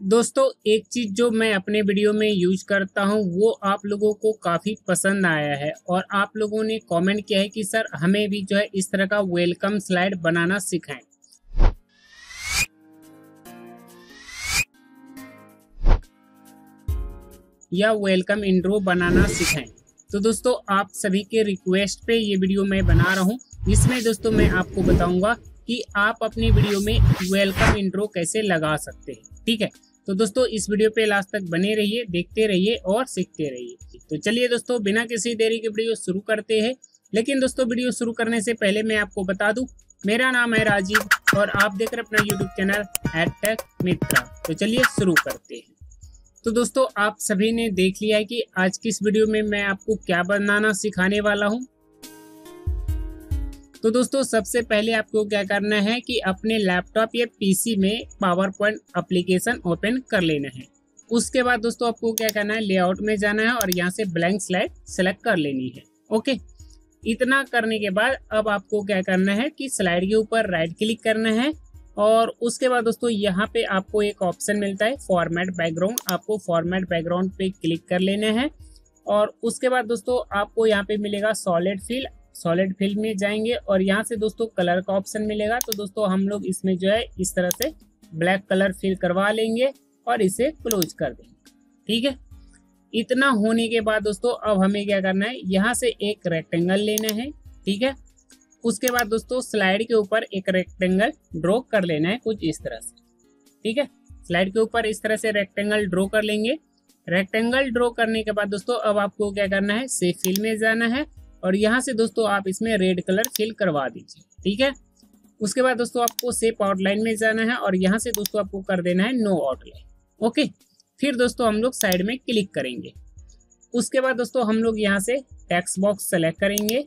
दोस्तों, एक चीज़ जो मैं अपने वीडियो में यूज़ करता हूँ, वो आप लोगों को काफ़ी पसंद आया है और आप लोगों ने कमेंट किया है कि, सर, हमें भी जो है इस तरह का वेलकम स्लाइड बनाना सिखाएँ। या वेलकम इंट्रो बनाना सिखाएँ। तो दोस्तों, आप सभी के रिक्वेस्ट पे ये वीडियो मैं बना रहा हूँ। इसमें दोस्तों, मैं आपको बताऊँगा कि आप अपनी वीडियो में वेलकम इंट्रो कैसे लगा सकते हैं। ठीक है? तो दोस्तों, इस वीडियो पे लास्ट तक बने रहिए, देखते रहिए और सीखते रहिए। तो चलिए दोस्तों, बिना किसी देरी के वीडियो शुरू करते हैं। लेकिन दोस्तों, वीडियो शुरू करने से पहले मैं आपको बता दूँ, मेरा नाम है राजीव और आप देख रहे अपना यूट्यूब चैनल एड मित्रा तो चलिए शुरू करते हैं। तो दोस्तों, आप सभी ने देख लिया है कि आज की इस वीडियो में मैं आपको क्या बनाना सिखाने वाला हूँ। तो दोस्तों, सबसे पहले आपको क्या करना है कि अपने लैपटॉप या पीसी में पावर पॉइंट अप्लीकेशन ओपन कर लेना है। उसके बाद दोस्तों, आपको क्या करना है, लेआउट में जाना है और यहाँ से ब्लैंक स्लाइड सेलेक्ट कर लेनी है, ओके? इतना करने के बाद अब आपको क्या करना है कि स्लाइड के ऊपर राइट क्लिक करना है और उसके बाद दोस्तों, यहाँ पे आपको एक ऑप्शन मिलता है, फॉर्मेट बैकग्राउंड। आपको फॉर्मेट बैकग्राउंड पे क्लिक कर लेना है और उसके बाद दोस्तों, आपको यहाँ पे मिलेगा सॉलिड फिल सॉलिड फिल में जाएँगे और यहाँ से दोस्तों कलर का ऑप्शन मिलेगा। तो दोस्तों हम लोग इसमें जो है इस तरह से ब्लैक कलर फिल करवा लेंगे और इसे क्लोज कर देंगे। ठीक है? इतना होने के बाद दोस्तों अब हमें क्या करना है? यहाँ से एक रेक्टेंगल लेना है। ठीक है? उसके बाद दोस्तों स्लाइड के ऊपर एक रेक्टेंगल ड्रॉ कर लेना है कुछ इस तरह से। ठीक है? स्लाइड के ऊपर इस तरह से रेक्टेंगल ड्रॉ कर लेंगे। रेक्टेंगल ड्रॉ करने के बाद दोस्तों अब आपको क्या करना है? सेव फिल में जाना है। और यहाँ से दोस्तों आप इसमें रेड कलर फिल करवा दीजिए, ठीक है? उसके बाद दोस्तों आपको सेप आउटलाइन में जाना है और यहाँ से दोस्तों आपको कर देना है नो आउटलाइन ओके फिर दोस्तों हम लोग साइड में क्लिक करेंगे। उसके बाद दोस्तों हम लोग यहाँ से टैक्स बॉक्स सेलेक्ट करेंगे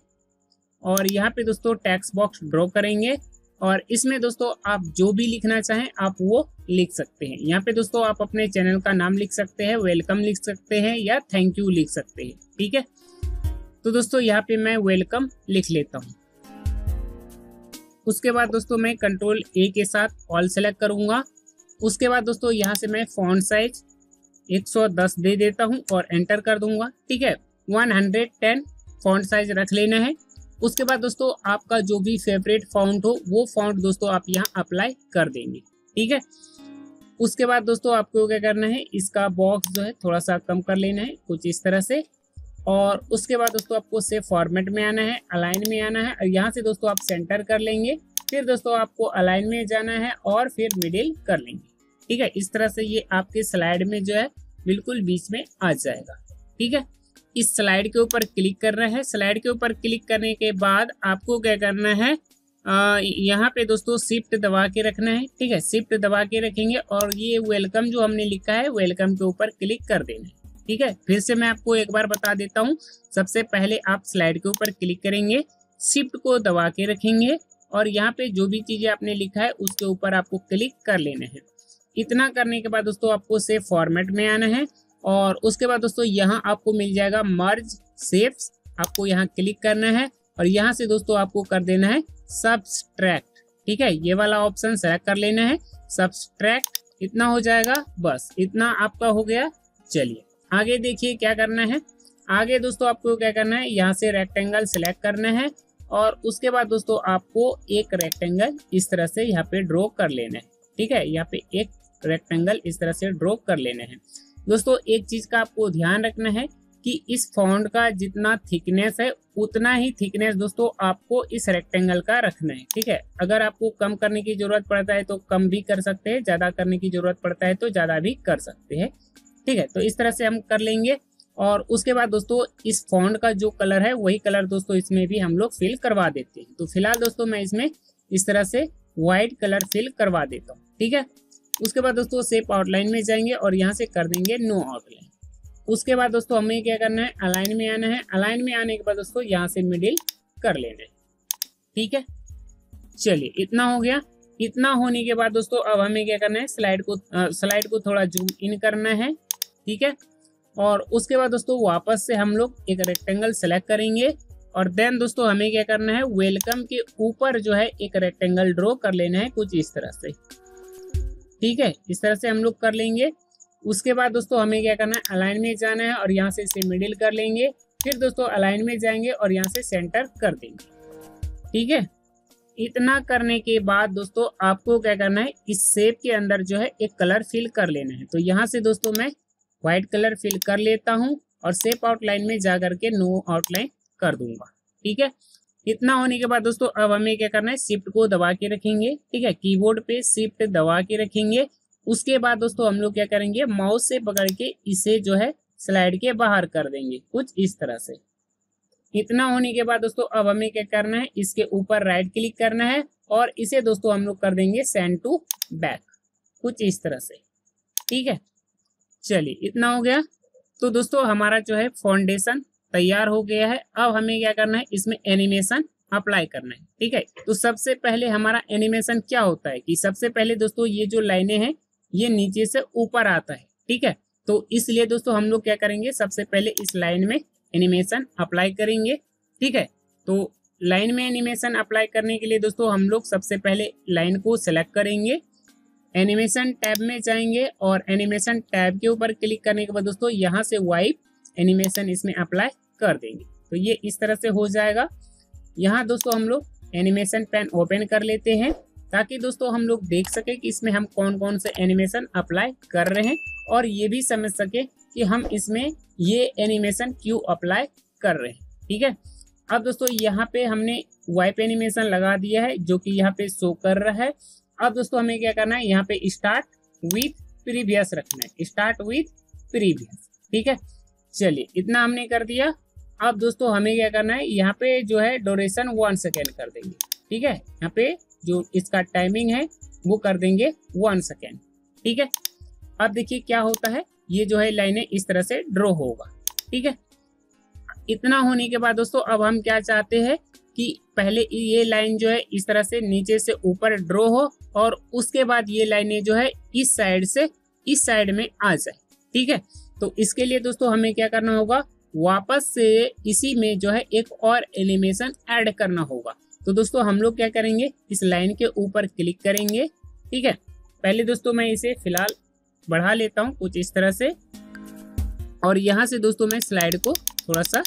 और यहाँ पे दोस्तों टैक्स बॉक्स ड्रॉ करेंगे और इसमें दोस्तों आप जो भी लिखना चाहें आप वो लिख सकते हैं। यहाँ पे दोस्तों आप अपने चैनल का नाम लिख सकते हैं वेलकम लिख सकते हैं या थैंक यू लिख सकते हैं, ठीक है? तो दोस्तों, यहाँ पे मैं वेलकम लिख लेता हूँ। उसके बाद दोस्तों, मैं कंट्रोल ए के साथ ऑल सेलेक्ट करूँगा। उसके बाद दोस्तों, यहाँ से मैं फॉन्ट साइज़ 110 दे देता हूँ और एंटर कर दूँगा। ठीक है? 110 फॉन्ट साइज़ रख लेना है। उसके बाद दोस्तों, आपका जो भी फेवरेट फॉन्ट हो, वो फॉन्ट दोस्तों, आप यहाँ अप्लाई कर देंगे। ठीक है? उसके बाद दोस्तों, आपको क्या करना है? इसका बॉक्स जो है, थोड़ा सा कम कर लेना है, कुछ इस तरह से। और उसके बाद दोस्तों आपको सेफ़ फॉर्मेट में आना है अलाइन में आना है। और यहाँ से दोस्तों आप सेंटर कर लेंगे, फिर दोस्तों आपको अलाइन में जाना है और फिर मिडिल कर लेंगे। ठीक है? इस तरह से ये आपके स्लाइड में जो है, बिल्कुल बीच में आ जाएगा। ठीक है? इस स्लाइड के ऊपर क्लिक करना है। स्लाइड के ऊपर क्लिक करने के बाद आपको क्या करना है यहाँ पे दोस्तों शिफ्ट दबा के रखना है। ठीक है? शिफ्ट दबा के रखेंगे और ये वेलकम जो हमने लिखा है वेलकम के ऊपर क्लिक कर देना है। ठीक है? फिर से मैं आपको एक बार बता देता हूँ। सबसे पहले आप स्लाइड के ऊपर क्लिक करेंगे, शिफ्ट को दबा के रखेंगे और यहाँ पे जो भी चीज़ें आपने लिखा है, उसके ऊपर आपको क्लिक कर लेना है। इतना करने के बाद दोस्तों आपको सेफ़ फॉर्मेट में आना है और उसके बाद दोस्तों यहाँ आपको मिल जाएगा मर्ज सेफ्स आपको यहाँ क्लिक करना है और यहाँ से दोस्तों आपको कर देना है सब्सट्रैक्ट। ठीक है? ये वाला ऑप्शन सेलेक्ट कर लेना है। सब्सट्रैक्ट। इतना हो जाएगा, बस इतना आपका हो गया। चलिए। आगे देखिए क्या करना है। आगे दोस्तों आपको क्या करना है, यहाँ से रेक्टेंगल सिलेक्ट करना है और उसके बाद दोस्तों आपको एक रेक्टेंगल इस तरह से यहाँ पे ड्रॉ कर लेना है। ठीक है, यहाँ पे एक रेक्टेंगल इस तरह से ड्रॉ कर लेना है। दोस्तों एक चीज़ का आपको ध्यान रखना है कि इस फॉन्ट का जितना थिकनेस है, उतना ही थिकनेस दोस्तों आपको इस रेक्टेंगल का रखना है। ठीक है, अगर आपको कम करने की ज़रूरत पड़ता है तो कम भी कर सकते हैं, ज़्यादा करने की ज़रूरत पड़ता है तो ज़्यादा भी कर सकते हैं। ठीक है? तो इस तरह से हम कर लेंगे। और उसके बाद दोस्तों, इस फॉन्ट का जो कलर है, वही कलर दोस्तों इसमें भी हम लोग फिल करवा देते हैं। तो फ़िलहाल दोस्तों मैं इसमें इस तरह से व्हाइट कलर फिल करवा देता हूँ। ठीक है? उसके बाद दोस्तों सेप आउटलाइन में जाएँगे और यहाँ से कर देंगे नो आउटलाइन उसके बाद दोस्तों हमें क्या करना है? अलाइन में आना है। अलाइन में आने के बाद दोस्तों यहाँ से मिडिल कर लेना है। ठीक है? चलिए, इतना हो गया। इतना होने के बाद दोस्तों अब हमें क्या करना है? स्लाइड को स्लाइड को थोड़ा जूम इन करना है। ठीक है? और उसके बाद दोस्तों वापस से हम लोग एक रेक्टेंगल सेलेक्ट करेंगे। और देन दोस्तों हमें क्या करना है? वेलकम के ऊपर जो है एक रेक्टेंगल ड्रॉ कर लेना है कुछ इस तरह से। ठीक है? इस तरह से हम लोग कर लेंगे। उसके बाद दोस्तों हमें क्या करना है? अलाइन में जाना है और यहाँ से इसे मिडिल कर लेंगे। फिर दोस्तों अलाइन में जाएँगे और यहाँ से सेंटर कर देंगे। ठीक है? इतना करने के बाद दोस्तों आपको क्या करना है? इस शेप के अंदर जो है एक कलर फिल कर लेना है। तो यहाँ से दोस्तों मैं व्हाइट कलर फिल कर लेता हूँ और शेप आउटलाइन में जा करके नो आउटलाइन कर दूँगा। ठीक है? इतना होने के बाद दोस्तों, अब हमें क्या करना है? शिफ्ट को दबा के रखेंगे। ठीक है? कीबोर्ड पे शिफ्ट दबा के रखेंगे। उसके बाद दोस्तों, हम लोग क्या करेंगे? माउस से पकड़ के इसे जो है स्लाइड के बाहर कर देंगे। कुछ इस तरह से। इतना होने के बाद दोस्तों, अब हमें क्या करना है? इसके ऊपर राइट क्लिक करना है और इसे दोस्तों, हम लोग कर देंगे सेंड टू बैक कुछ इस तरह से। ठीक है? चलिए, इतना हो गया। तो दोस्तों, हमारा जो है फाउंडेशन तैयार हो गया है। अब हमें क्या करना है? इसमें एनिमेशन अप्लाई करना है, ठीक है? तो सबसे पहले हमारा एनिमेशन क्या होता है कि सबसे पहले दोस्तों, ये जो लाइनें हैं, ये नीचे से ऊपर आता है, ठीक है? तो इसलिए दोस्तों, हम लोग क्या करेंगे? सबसे पहले इस लाइन में एनिमेशन अप्लाई करेंगे, ठीक है? तो लाइन में एनिमेशन अप्लाई करने के लिए दोस्तों, हम लोग सबसे पहले लाइन को सिलेक्ट करेंगे। एनिमेशन टैब में जाएँगे और एनिमेशन टैब के ऊपर क्लिक करने के बाद दोस्तों, यहाँ से वाइप एनिमेशन इसमें अप्लाई कर देंगे। तो ये इस तरह से हो जाएगा। यहाँ दोस्तों हम लोग एनिमेशन पेन ओपन कर लेते हैं ताकि दोस्तों हम लोग देख सके कि इसमें हम कौन कौन से एनिमेशन अप्लाई कर रहे हैं और ये भी समझ सके कि हम इसमें ये एनिमेशन क्यों अप्लाई कर रहे हैं। ठीक है? अब दोस्तों, यहाँ पे हमने वाइप एनिमेशन लगा दिया है, जो कि यहाँ पे शो कर रहा है। अब दोस्तों हमें क्या करना है? यहाँ पे स्टार्ट विथ प्रीवियस रखना है। स्टार्ट विथ प्रीवियस ठीक है? चलिए, इतना हमने कर दिया। अब दोस्तों हमें क्या करना है? यहाँ पे जो है डोरेशन वन सेकेंड कर देंगे, ठीक है? यहाँ पे जो इसका टाइमिंग है, वो कर देंगे वन सेकेंड ठीक है? अब देखिए क्या होता है? ये जो है लाइनें इस तरह से ड्रॉ होगा, ठीक है? इतना होने के बाद दोस्तों, अब हम क्या चाहते हैं कि पहले ये लाइन जो है, इस तरह से नीचे से ऊपर ड्रॉ हो और उसके बाद ये लाइनें जो है, इस साइड से, इस साइड में आ जाए। ठीक है? तो इसके लिए दोस्तों, हमें क्या करना होगा? वापस से इसी में जो है, एक और एनिमेशन ऐड करना होगा। तो दोस्तों, हम लोग क्या करेंगे? इस लाइन के ऊपर क्लिक करेंगे। ठीक है? पहले दोस्तों, मैं इसे फ़िलहाल बढ़ा लेता हूँ कुछ इस तरह से। और यहाँ से दोस्तों, मैं स्लाइड को थोड़ा सा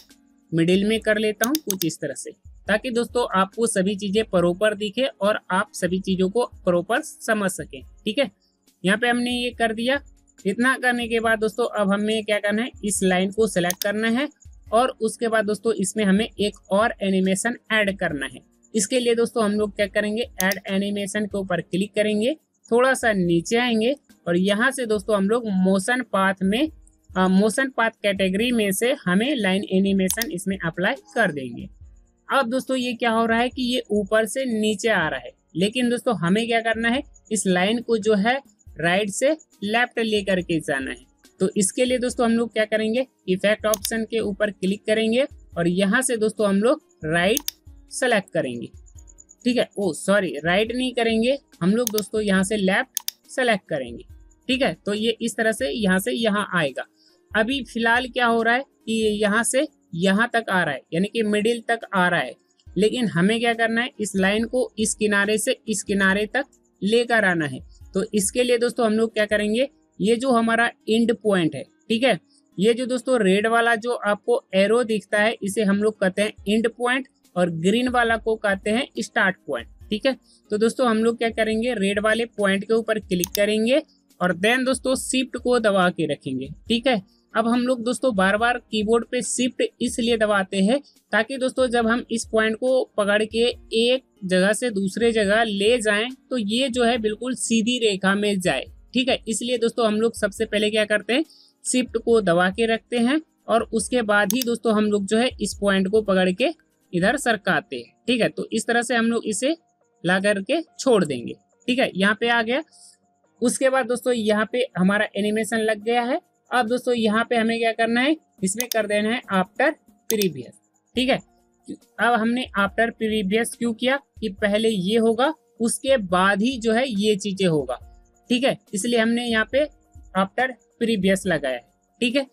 मिडिल में कर लेता हूँ कुछ इस तरह से, ताकि दोस्तों आपको सभी चीज़ें प्रॉपर दिखे और आप सभी चीज़ों को प्रॉपर समझ सकें, ठीक है? यहाँ पे हमने ये कर दिया। इतना करने के बाद दोस्तों अब हमें क्या करना है? इस लाइन को सिलेक्ट करना है और उसके बाद दोस्तों इसमें हमें एक और एनिमेशन ऐड करना है। इसके लिए दोस्तों हम लोग क्या करेंगे? ऐड एनिमेशन के ऊपर क्लिक करेंगे थोड़ा सा नीचे आएँगे और यहाँ से दोस्तों हम लोग मोशन पाथ में मोशन पाथ कैटेगरी में से हमें लाइन एनिमेशन इसमें अप्लाई कर देंगे। अब दोस्तों ये क्या हो रहा है कि ये ऊपर से नीचे आ रहा है। लेकिन दोस्तों हमें क्या करना है? इस लाइन को जो है राइट से लेफ़्ट लेकर के जाना है। तो इसके लिए दोस्तों हम लोग क्या करेंगे? इफ़ेक्ट ऑप्शन के ऊपर क्लिक करेंगे और यहाँ से दोस्तों हम लोग राइट सेलेक्ट करेंगे। ठीक है? ओ, सॉरी, राइट नहीं करेंगे। हम लोग दोस्तों यहाँ से लेफ़्ट सेलेक्ट करेंगे। ठीक है? तो ये इस तरह से यहाँ से यहाँ आएगा। अभी फ़िलहाल क्या हो रहा है कि यहाँ से यहाँ तक आ रहा है, यानी कि मिडिल तक आ रहा है। लेकिन हमें क्या करना है, इस लाइन को इस किनारे से इस किनारे तक लेकर आना है। तो इसके लिए दोस्तों हम लोग क्या करेंगे, ये जो हमारा इंड पॉइंट है, ठीक है, ये जो दोस्तों रेड वाला जो आपको एरो दिखता है, इसे हम लोग कहते हैं इंड पॉइंट और ग्रीन वाला को कहते हैं स्टार्ट पॉइंट ठीक है। तो दोस्तों हम लोग क्या करेंगे रेड वाले पॉइंट के ऊपर क्लिक करेंगे और देन दोस्तों शिफ्ट को दबा के रखेंगे, ठीक है। अब हम लोग दोस्तों बार बार कीबोर्ड पे शिफ्ट इसलिए दबाते हैं ताकि दोस्तों जब हम इस पॉइंट को पकड़ के एक जगह से दूसरे जगह ले जाएँ तो ये जो है बिल्कुल सीधी रेखा में जाए। ठीक है? इसलिए दोस्तों हम लोग सबसे पहले क्या करते हैं? शिफ्ट को दबा के रखते हैं और उसके बाद ही दोस्तों हम लोग जो है इस पॉइंट को पकड़ के इधर सरकाते हैं। ठीक है? तो इस तरह से हम लोग इसे ला करके छोड़ देंगे। ठीक है? यहाँ पे आ गया। उसके बाद दोस्तों यहाँ पे हमारा एनिमेशन लग गया है। अब दोस्तों यहाँ पे हमें क्या करना है? इसमें कर देना है आफ्टर प्रीवियस ठीक है? अब हमने आफ्टर प्रीवियस क्यों किया? कि पहले ये होगा, उसके बाद ही जो है ये चीज़ें होगा, ठीक है? इसलिए हमने यहाँ पे आफ्टर प्रीवियस लगाया ठीक है?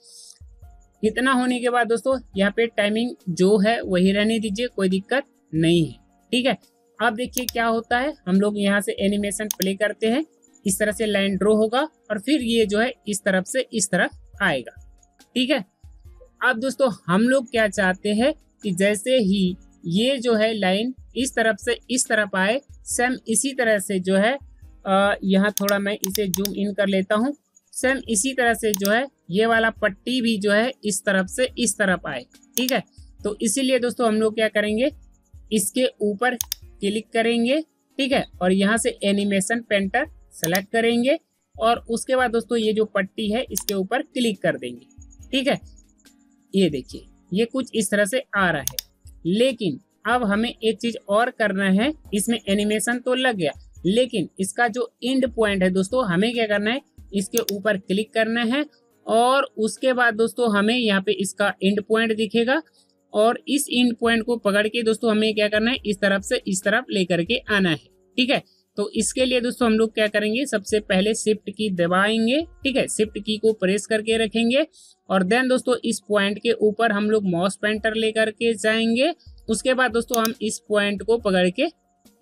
इतना होने के बाद दोस्तों, यहाँ पे टाइमिंग जो है वही रहने दीजिए, कोई दिक्कत नहीं है, ठीक है? अब देखिए क्या होता है, हम लोग यहाँ से एनिमेशन प्ले करते हैं। इस तरह से लाइन ड्रॉ होगा और फिर ये जो है इस तरफ़ से इस तरफ़ आएगा। ठीक है? अब दोस्तों, हम लोग क्या चाहते हैं कि जैसे ही ये जो है लाइन इस तरफ़ से इस तरफ़ आए, सेम इसी तरह से जो है यहाँ थोड़ा मैं इसे जूम इन कर लेता हूँ। सेम इसी तरह से जो है ये वाला पट्टी भी जो है इस तरफ़ से इस तरफ़ आए। ठीक है? तो इसीलिए दोस्तों हम लोग क्या करेंगे? इसके ऊपर क्लिक करेंगे। ठीक है? और यहाँ से एनिमेशन पेंटर सेलेक्ट करेंगे और उसके बाद दोस्तों ये जो पट्टी है, इसके ऊपर क्लिक कर देंगे। ठीक है? ये देखिए, ये कुछ इस तरह से आ रहा है। लेकिन अब हमें एक चीज़ और करना है, इसमें एनिमेशन तो लग गया, लेकिन इसका जो इंड पॉइंट है दोस्तों, हमें क्या करना है? इसके ऊपर क्लिक करना है और उसके बाद दोस्तों हमें यहाँ पे इसका इंड पॉइंट दिखेगा और इस इंड पॉइंट को पकड़ के दोस्तों हमें क्या करना है? इस तरफ़ से इस तरफ़ लेकर के आना है। ठीक है? तो इसके लिए दोस्तों हम लोग क्या करेंगे, सबसे पहले शिफ्ट की दबाएँगे, ठीक है? शिफ्ट की को प्रेस करके रखेंगे और देन दोस्तों इस पॉइंट के ऊपर हम लोग मॉस पेंटर लेकर के जाएँगे। उसके बाद दोस्तों हम इस पॉइंट को पकड़ के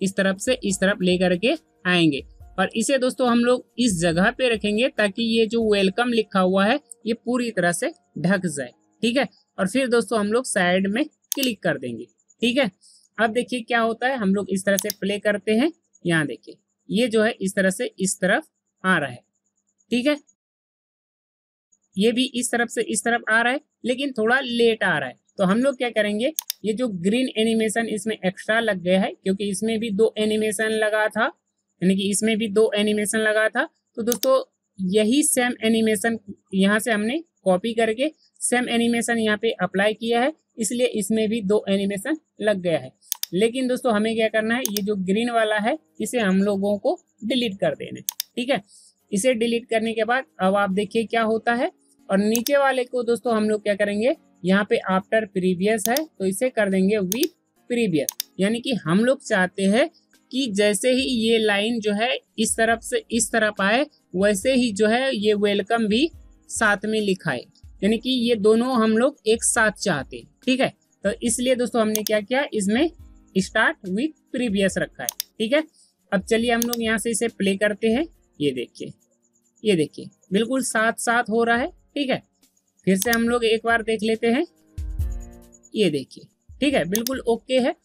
इस तरफ़ से इस तरफ़ लेकर के आएँगे। और इसे दोस्तों हम लोग इस जगह पे रखेंगे ताकि ये जो वेलकम लिखा हुआ है, ये पूरी तरह से ढक जाए, ठीक है? और फिर दोस्तों हम लोग साइड में क्लिक कर देंगे, ठीक है? अब देखिए क्या होता है, हम लोग इस तरह से प्ले करते हैं। यहाँ देखिए, ये जो है इस तरह से इस तरफ़ आ रहा है, ठीक है? ये भी इस तरफ़ से इस तरफ़ आ रहा है, लेकिन थोड़ा लेट आ रहा है। तो हम लोग क्या करेंगे, ये जो ग्रीन एनिमेशन इसमें एक्स्ट्रा लग गया है, क्योंकि इसमें भी दो एनिमेशन लगा था, यानी कि इसमें भी दो एनिमेशन लगा था। तो दोस्तों, यही सेम एनिमेशन यहाँ से हमने कॉपी करके सेम एनिमेशन यहाँ पे अप्लाई किया है, इसलिए इसमें भी दो एनिमेशन लग गया है। लेकिन दोस्तों हमें क्या करना है? ये जो ग्रीन वाला है, इसे हम लोगों को डिलीट कर देना ठीक है? इसे डिलीट करने के बाद अब आप देखिए क्या होता है। और नीचे वाले को दोस्तों हम लोग क्या करेंगे? यहाँ पे आफ्टर प्रीवियस है तो इसे कर देंगे विथ प्रीवियस यानी कि हम लोग चाहते हैं कि जैसे ही ये लाइन जो है, इस तरफ़ से इस तरफ़ आए, वैसे ही जो है ये वेलकम भी साथ में लिखाए। यानी कि ये दोनों हम लोग एक साथ चाहते हैं, ठीक है? तो इसलिए दोस्तों हमने क्या किया? इसमें स्टार्ट विथ प्रीवियस रखा है। ठीक है? अब चलिए हम लोग यहाँ से इसे प्ले करते हैं। ये देखिए। ये देखिए। बिल्कुल साथ साथ हो रहा है। ठीक है? फिर से हम लोग एक बार देख लेते हैं। ये देखिए। ठीक है? बिल्कुल ओके है।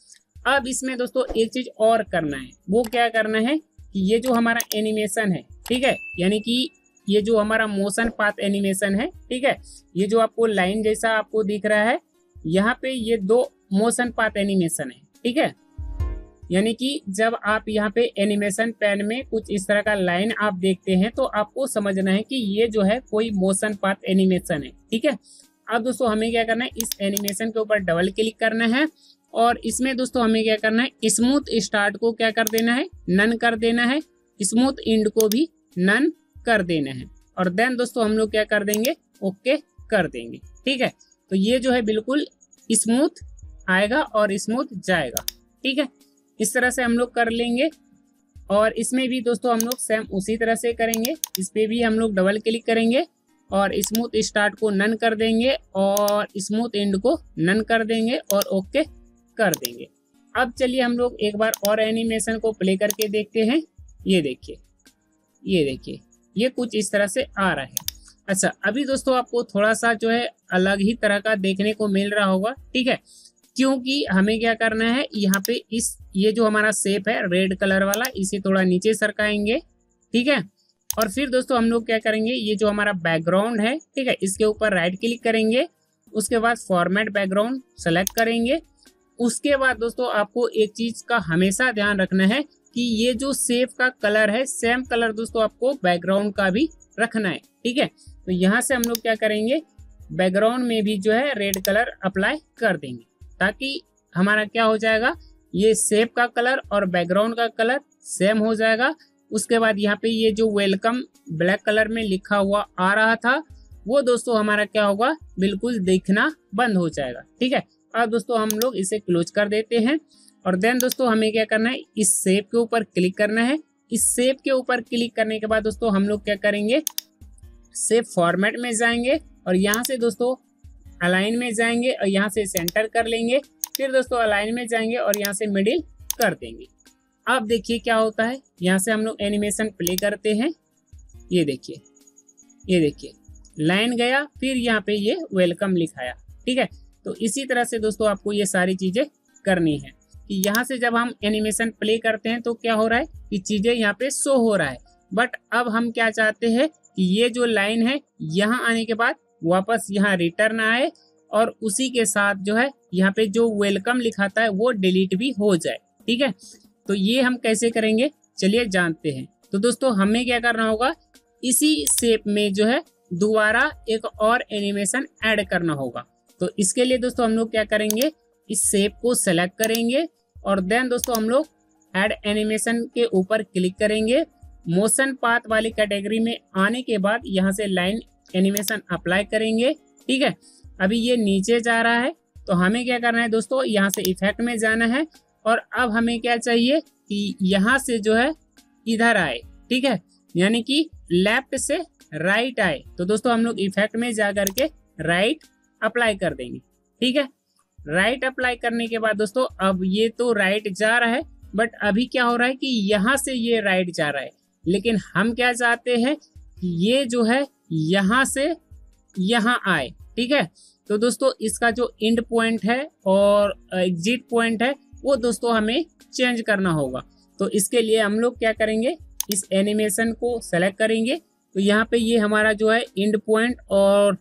अब इसमें दोस्तों एक चीज़ और करना है। वो क्या करना है कि ये जो हमारा एनिमेशन है, ठीक है? यानी कि ये जो हमारा मोशन पाथ एनिमेशन है, ठीक है? ये जो आपको लाइन जैसा आपको दिख रहा है, यहाँ पे ये दो मोशन पाथ एनिमेशन है। ठीक है? यानी कि जब आप यहाँ पे एनिमेशन पैन में कुछ इस तरह का लाइन आप देखते हैं तो आपको समझना है कि ये जो है कोई मोशन पाथ एनिमेशन है, ठीक है? अब दोस्तों, हमें क्या करना है? इस एनिमेशन के ऊपर डबल क्लिक करना है और इसमें दोस्तों, हमें क्या करना है? स्मूथ स्टार्ट को क्या कर देना है? नन कर देना है। स्मूथ इंड को भी नन कर देना है और देन दोस्तों, हम लोग क्या कर देंगे? ओके कर देंगे, ठीक है? तो ये जो है बिल्कुल स्मूथ आएगा और स्मूथ जाएगा। ठीक है? इस तरह से हम लोग कर लेंगे। और इसमें भी दोस्तों हम लोग सेम उसी तरह से करेंगे। इस पे भी हम लोग डबल क्लिक करेंगे और स्मूथ स्टार्ट को नन कर देंगे और स्मूथ एंड को नन कर देंगे और ओके कर देंगे। अब चलिए हम लोग एक बार और एनिमेशन को प्ले करके देखते हैं। ये देखिए। ये देखिए। ये कुछ इस तरह से आ रहा है। अच्छा अभी दोस्तों आपको थोड़ा सा जो है अलग ही तरह का देखने को मिल रहा होगा। ठीक है? क्योंकि हमें क्या करना है, यहाँ पे इस, ये जो हमारा सेप है रेड कलर वाला, इसे थोड़ा नीचे सरकाएँगे, ठीक है? और फिर दोस्तों हम लोग क्या करेंगे, ये जो हमारा बैकग्राउंड है, ठीक है, इसके ऊपर राइट क्लिक करेंगे, उसके बाद फॉर्मेट बैकग्राउंड सेलेक्ट करेंगे। उसके बाद दोस्तों आपको एक चीज़ का हमेशा ध्यान रखना है कि ये जो सेफ़ का कलर है सेम कलर दोस्तों आपको बैकग्राउंड का भी रखना है, ठीक है? तो यहाँ से हम लोग क्या करेंगे बैकग्राउंड में भी जो है रेड कलर अप्लाई कर देंगे। ताकि हमारा क्या हो जाएगा? ये सेप का कलर और बैकग्राउंड का कलर सेम हो जाएगा। उसके बाद यहाँ पे ये जो वेलकम ब्लैक कलर में लिखा हुआ आ रहा था, वो दोस्तों हमारा क्या होगा? बिल्कुल दिखना बंद हो जाएगा। ठीक है? अब दोस्तों हम लोग इसे क्लोज कर देते हैं। और देन दोस्तों हमें क्या करना है? इस सेप के ऊपर क्लिक करना है। इस सेप के ऊपर क्लिक करने के बाद दोस्तों हम लोग क्या करेंगे? सेप फॉर्मेट में जाएँगे। और यहाँ से दोस्तों अलाइन में जाएँगे और यहाँ से सेंटर कर लेंगे। फिर दोस्तों अलाइन में जाएँगे और यहाँ से मिडिल कर देंगे। अब देखिए क्या होता है। यहाँ से हम लोग एनिमेशन प्ले करते हैं। ये देखिए ये देखिए, लाइन गया, फिर यहाँ पे ये वेलकम लिखाया, ठीक है? तो इसी तरह से दोस्तों आपको ये सारी चीज़ें करनी है कि यहाँ से जब हम एनिमेशन प्ले करते हैं तो क्या हो रहा है कि चीज़ें यहाँ पे शो हो रहा है। बट अब हम क्या चाहते हैं कि ये जो लाइन है यहाँ आने के बाद वापस यहाँ रिटर्न आए और उसी के साथ जो है, यहाँ पे जो वेलकम लिखाता है वो डिलीट भी हो जाए। ठीक है? तो ये हम कैसे करेंगे? चलिए जानते हैं। तो दोस्तों, हमें क्या करना होगा? इसी शेप में जो है, दोबारा एक और एनिमेशन ऐड करना होगा। तो इसके लिए दोस्तों, हम लोग क्या करेंगे? इस शेप को सेलेक्ट करेंगे और देन दोस्तों, हम लोग ऐड एनिमेशन के ऊपर क्लिक करेंगे। मोशन पाथ वाली कैटेगरी में आने के बाद यहाँ से लाइन एनिमेशन अप्लाई करेंगे, ठीक है? अभी ये नीचे जा रहा है तो हमें क्या करना है दोस्तों? यहाँ से इफ़ेक्ट में जाना है और अब हमें क्या चाहिए कि यहाँ से जो है, इधर आए, ठीक है? यानी कि लेफ़्ट से राइट आए। तो दोस्तों, हम लोग इफ़ेक्ट में जा करके राइट अप्लाई कर देंगे, ठीक है? राइट अप्लाई करने के बाद दोस्तों, अब ये तो राइट जा रहा है बट अभी क्या हो रहा है कि यहाँ से ये राइट जा रहा है। लेकिन हम क्या चाहते हैं ये जो है यहाँ से यहाँ आए, ठीक है? तो दोस्तों, इसका जो एंड पॉइंट है और एग्जिट पॉइंट है, वो दोस्तों हमें चेंज करना होगा। तो इसके लिए हम लोग क्या करेंगे? इस एनिमेशन को सेलेक्ट करेंगे। तो यहाँ पे ये हमारा जो है एंड पॉइंट और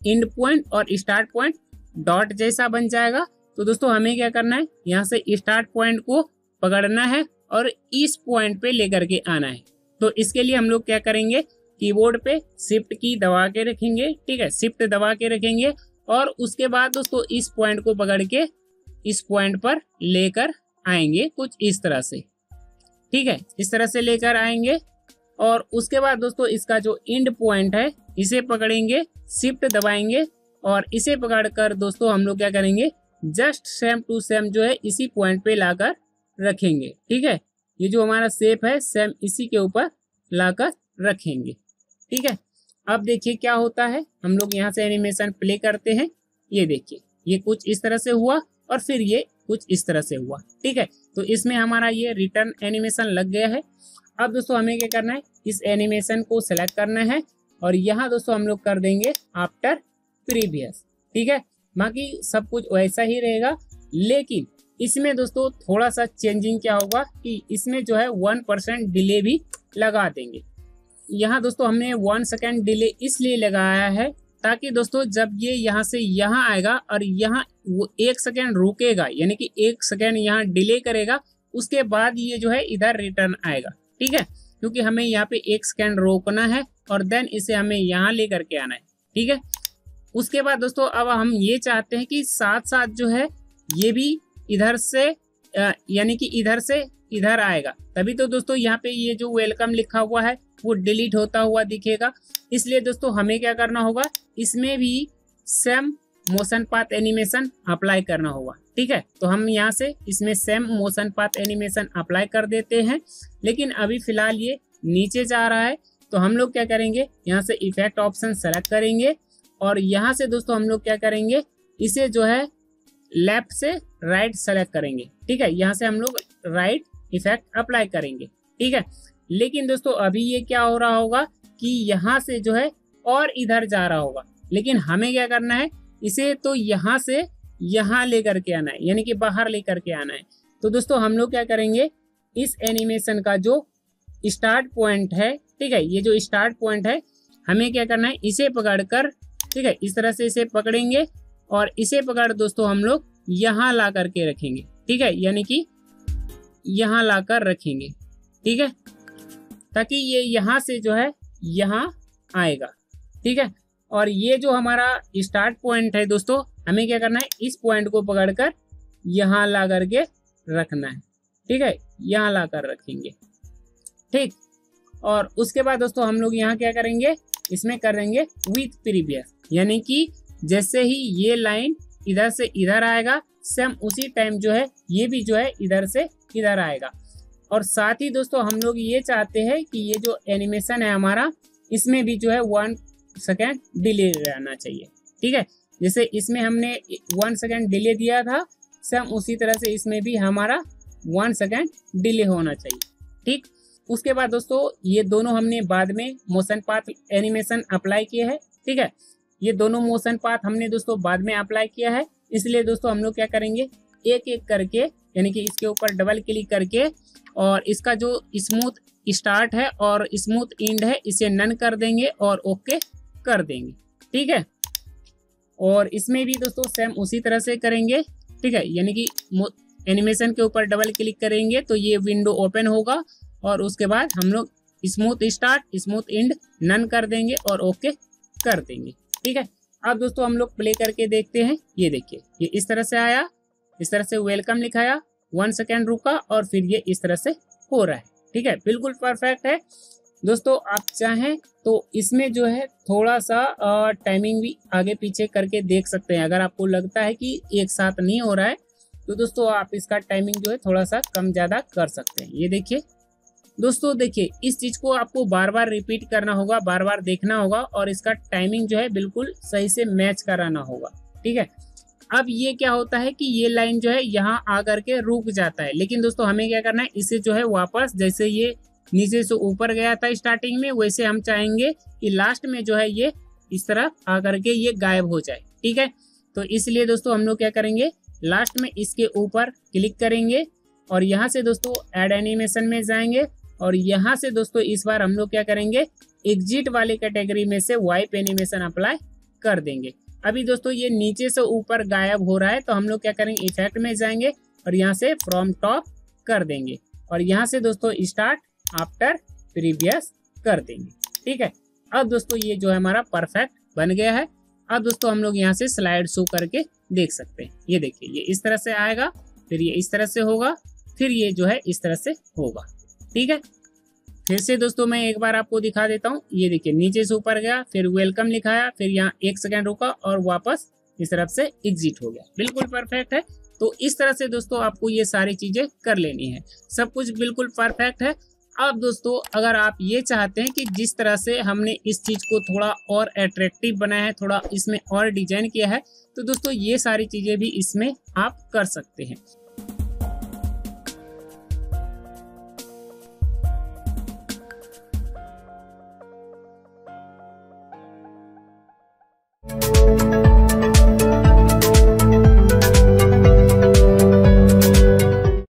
इंड पॉइंट और स्टार्ट पॉइंट डॉट जैसा बन जाएगा। तो दोस्तों, हमें क्या करना है? यहाँ से स्टार्ट पॉइंट को पकड़ना है और इस पॉइंट पे लेकर के आना है। तो इसके लिए हम लोग क्या करेंगे? कीबोर्ड पे शिफ्ट की दबा के रखेंगे, ठीक है? शिफ्ट दबा के रखेंगे और उसके बाद दोस्तों इस पॉइंट को पकड़ के इस पॉइंट पर लेकर आएँगे कुछ इस तरह से, ठीक है? इस तरह से लेकर आएँगे और उसके बाद दोस्तों इसका जो इंड पॉइंट है, इसे पकड़ेंगे शिफ्ट दबाएँगे और इसे पकड़कर दोस्तों हम लोग क्या करेंगे? जस्ट सेम टू सेम जो है, इसी पॉइंट पे लाकर रखेंगे, ठीक है? ये जो हमारा शेप है सेम इसी के ऊपर लाकर रखेंगे। ठीक है? अब देखिए क्या होता है। हम लोग यहाँ से एनिमेशन प्ले करते हैं। ये देखिए, ये कुछ इस तरह से हुआ और फिर ये कुछ इस तरह से हुआ। ठीक है? तो इसमें हमारा ये रिटर्न एनिमेशन लग गया है। अब दोस्तों हमें क्या करना है? इस एनिमेशन को सेलेक्ट करना है और यहाँ दोस्तों हम लोग कर देंगे आफ्टर प्रीवियस ठीक है? बाकी सब कुछ वैसा ही रहेगा। लेकिन इसमें दोस्तों थोड़ा सा चेंजिंग क्या होगा कि इसमें जो है वन परसेंट डिले भी लगा देंगे। यहाँ दोस्तों हमने वन सेकेंड डिले इसलिए लगाया है ताकि दोस्तों जब ये यहाँ से यहाँ आएगा और यहाँ वो एक सेकेंड रुकेगा, यानी कि एक सेकेंड यहाँ डिले करेगा, उसके बाद ये जो है इधर रिटर्न आएगा, ठीक है? क्योंकि हमें यहाँ पे एक सेकेंड रोकना है और देन इसे हमें यहाँ लेकर के आना है, ठीक है? उसके बाद दोस्तों अब हम ये चाहते हैं कि साथ साथ जो है ये भी इधर से यानी कि इधर से इधर आएगा। तभी तो दोस्तों यहाँ पे ये जो वेलकम लिखा हुआ है वो डिलीट होता हुआ दिखेगा। इसलिए दोस्तों, हमें क्या करना होगा? इसमें भी same motion path animation apply करना होगा। ठीक है? तो हम यहाँ से इसमें same motion path animation apply कर देते हैं। लेकिन अभी फ़िलहाल ये नीचे जा रहा है। तो हम लोग क्या करेंगे? यहाँ से इफ़ेक्ट ऑप्शन सेलेक्ट करेंगे। और यहाँ से दोस्तों, हम लोग क्या करेंगे? इसे जो है लेफ़्ट से राइट सेलेक्ट करेंगे। ठीक है? यहाँ से हम लोग राइट इफ़ेक्ट अप्लाई करेंगे। ठीक है? लेकिन दोस्तों, अभी ये क्या हो रहा होगा कि यहाँ से जो है और इधर जा रहा होगा। लेकिन हमें क्या करना है? इसे तो यहाँ से यहाँ लेकर के आना है, यानी कि बाहर लेकर के आना है। तो दोस्तों, हम लोग क्या करेंगे? इस एनिमेशन का जो स्टार्ट पॉइंट है, ठीक है, ये जो स्टार्ट पॉइंट है, हमें क्या करना है? इसे पकड़कर, ठीक है, इस तरह से इसे पकड़ेंगे और इसे पकड़ दोस्तों, हम लोग यहाँ ला करके रखेंगे, ठीक है, यानी कि यहाँ लाकर रखेंगे, ठीक है। ताकि ये यहाँ से जो है, यहाँ आएगा। ठीक है? और ये जो हमारा स्टार्ट पॉइंट है दोस्तों, हमें क्या करना है? इस पॉइंट को पकड़कर यहाँ ला करके रखना है। ठीक है? यहाँ ला कर रखेंगे। ठीक? और उसके बाद दोस्तों, हम लोग यहाँ क्या करेंगे? इसमें करेंगे विथ प्रीवियस यानी कि जैसे ही ये लाइन इधर से इधर आएगा सेम उसी टाइम जो है, ये भी जो है, इधर से इधर आएगा। और साथ ही दोस्तों, हम लोग ये चाहते हैं कि ये जो एनिमेशन है हमारा, इसमें भी जो है वन सेकेंड डिले रहना चाहिए। ठीक है? जैसे इसमें हमने वन सेकेंड डिले दिया था सेम उसी तरह से इसमें भी हमारा वन सेकेंड डिले होना चाहिए। ठीक? उसके बाद दोस्तों, ये दोनों हमने बाद में मोशन पाथ एनिमेशन अप्लाई किया है। ठीक है? ये दोनों मोशन पाथ हमने दोस्तों बाद में अप्लाई किया है। इसलिए दोस्तों, हम लोग क्या करेंगे? एक एक करके, यानी कि इसके ऊपर डबल क्लिक करके और इसका जो स्मूथ स्टार्ट है और स्मूथ इंड है, इसे नन कर देंगे और ओके कर देंगे। ठीक है? और इसमें भी दोस्तों सेम उसी तरह से करेंगे। ठीक है? यानी कि एनिमेशन के ऊपर डबल क्लिक करेंगे तो ये विंडो ओपन होगा और उसके बाद हम लोग smooth start smooth end none कर देंगे और ओके कर देंगे। ठीक है? अब दोस्तों हम लोग प्ले करके देखते हैं। ये देखिए, ये इस तरह से आया, इस तरह से वेलकम लिखाया। वन सेकेंड रुका और फिर ये इस तरह से हो रहा है। ठीक है? बिल्कुल परफेक्ट है। दोस्तों, आप चाहें तो इसमें जो है थोड़ा सा टाइमिंग भी आगे पीछे करके देख सकते हैं। अगर आपको लगता है कि एक साथ नहीं हो रहा है तो दोस्तों, आप इसका टाइमिंग जो है थोड़ा सा कम ज़्यादा कर सकते हैं। ये देखिए। दोस्तों, देखिए, इस चीज़ को आपको बार बार रिपीट करना होगा बार बार देखना होगा और इसका टाइमिंग जो है बिल्कुल सही से मैच कराना होगा। ठीक है? अब ये क्या होता है कि ये लाइन जो है यहाँ आकर के रुक जाता है। लेकिन दोस्तों, हमें क्या करना है? इसे जो है वापस, जैसे ये नीचे से ऊपर गया था स्टार्टिंग में, वैसे हम चाहेंगे कि लास्ट में जो है ये इस तरह आकर के ये गायब हो जाए। ठीक है? तो इसलिए दोस्तों, हम लोग क्या करेंगे? लास्ट में इसके ऊपर क्लिक करेंगे और यहाँ से दोस्तों एड एनिमेशन में जाएँगे और यहाँ से दोस्तों इस बार हम लोग क्या करेंगे? एग्जिट वाले कैटेगरी में से वाइप एनिमेशन अप्लाई कर देंगे। अभी दोस्तों ये नीचे से ऊपर गायब हो रहा है तो हम लोग क्या करेंगे इफ़ेक्ट में जाएँगे और यहाँ से फ्रॉम टॉप कर देंगे। और यहाँ से दोस्तों स्टार्ट आफ्टर प्रीवियस कर देंगे। ठीक है? अब दोस्तों ये जो है हमारा परफेक्ट बन गया है। अब दोस्तों हम लोग यहाँ से स्लाइड शो करके देख सकते हैं। ये देखिए, ये इस तरह से आएगा, फिर ये इस तरह से होगा, फिर ये जो है इस तरह से होगा। ठीक है? फिर से दोस्तों मैं एक बार आपको दिखा देता हूँ। ये देखिए, नीचे से ऊपर गया, फिर वेलकम लिखाया, फिर यहाँ एक सेकेंड रुका और वापस इस तरफ़ से एग्जिट हो गया। बिल्कुल परफेक्ट है। तो इस तरह से दोस्तों आपको ये सारी चीज़ें कर लेनी है। सब कुछ बिल्कुल परफेक्ट है। अब दोस्तों, अगर आप ये चाहते हैं कि जिस तरह से हमने इस चीज़ को थोड़ा और अट्रैक्टिव बनाया है, थोड़ा इसमें और डिज़ाइन किया है तो दोस्तों ये सारी चीज़ें भी इसमें आप कर सकते हैं।